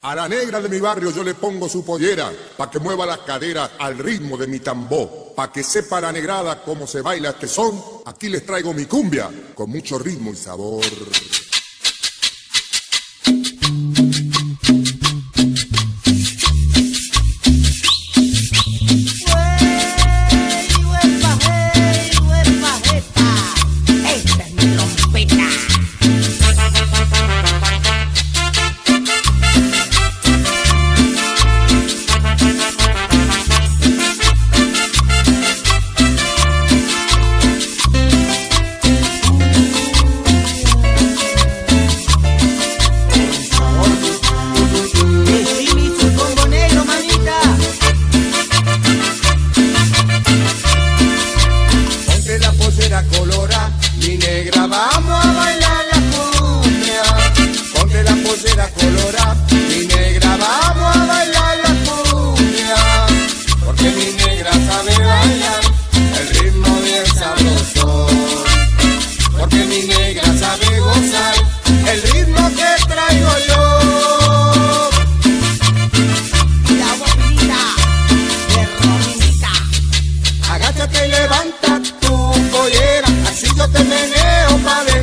A la negra de mi barrio yo le pongo su pollera, pa' que mueva las caderas al ritmo de mi tambor, pa' que sepa la negrada cómo se baila este son. Aquí les traigo mi cumbia, con mucho ritmo y sabor. porque mi negra sabe gozar el ritmo que traigo yo. La guapita de Rominita, agáchate y levanta tu pollera, así yo te meneo para